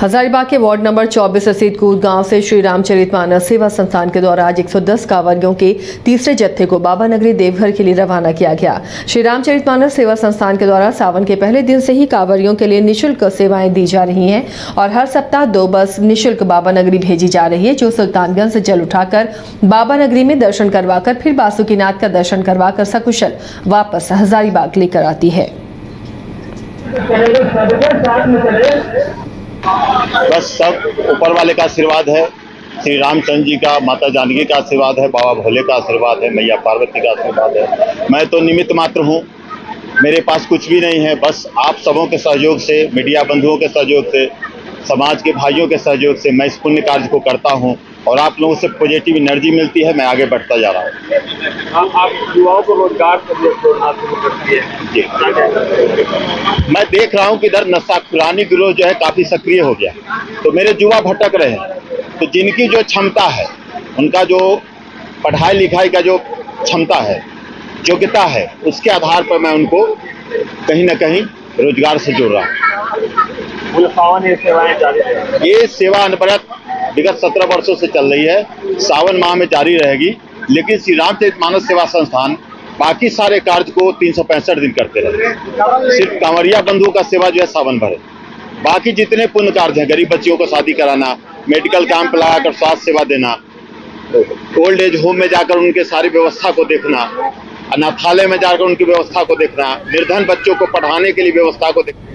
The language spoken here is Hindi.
हजारीबाग के वार्ड नंबर 24 स्थित कूद गाँव से श्री रामचरित मानस सेवा संस्थान के द्वारा आज 110 कांवरियों के तीसरे जत्थे को बाबा नगरी देवघर के लिए रवाना किया गया। श्री रामचरित मानस सेवा संस्थान के द्वारा सावन के पहले दिन से ही कांवरियों के लिए निशुल्क सेवाएँ दी जा रही हैं और हर सप्ताह दो बस निःशुल्क बाबा नगरी भेजी जा रही है, जो सुल्तानगंज से जल उठाकर बाबा नगरी में दर्शन करवाकर फिर बासुकीनाथ का दर्शन करवाकर सकुशल वापस हजारीबाग लेकर आती है। बस सब ऊपर वाले का आशीर्वाद है श्री रामचंद्र जी का माता जानकी का आशीर्वाद है बाबा भोले का आशीर्वाद है मैया पार्वती का आशीर्वाद है। मैं तो निमित्त मात्र हूँ मेरे पास कुछ भी नहीं है बस आप सबों के सहयोग से मीडिया बंधुओं के सहयोग से समाज के भाइयों के सहयोग से मैं इस पुण्य कार्य को करता हूँ और आप लोगों से पॉजिटिव एनर्जी मिलती है मैं आगे बढ़ता जा रहा हूँ। आप युवाओं को रोज़गार जी। मैं देख रहा हूँ कि इधर नशा खुरानी गिरोह जो है काफ़ी सक्रिय हो गया। तो मेरे युवा भटक रहे हैं। तो जिनकी जो क्षमता है उनका जो पढ़ाई लिखाई का जो क्षमता है योग्यता है उसके आधार पर मैं उनको कहीं ना कहीं रोज़गार से जोड़ रहा हूँ। ये सेवाएँ जारी ये सेवा अनवरत विगत सत्रह वर्षों से चल रही है। सावन माह में जारी रहेगी। लेकिन श्री रामचरित मानस सेवा संस्थान बाकी सारे कार्य को तीन सौ पैंसठ दिन करते रहे। सिर्फ़ कांवरिया बंधुओं का सेवा जो है सावन भर। है बाकी जितने पुण्य कार्य हैं, गरीब बच्चियों को शादी कराना, मेडिकल कैंप लगाकर स्वास्थ्य सेवा देना, ओल्ड एज होम में जाकर उनके सारी व्यवस्था को देखना, अनाथालय में जाकर उनकी व्यवस्था को देखना, निर्धन बच्चों को पढ़ाने के लिए व्यवस्था को देखना।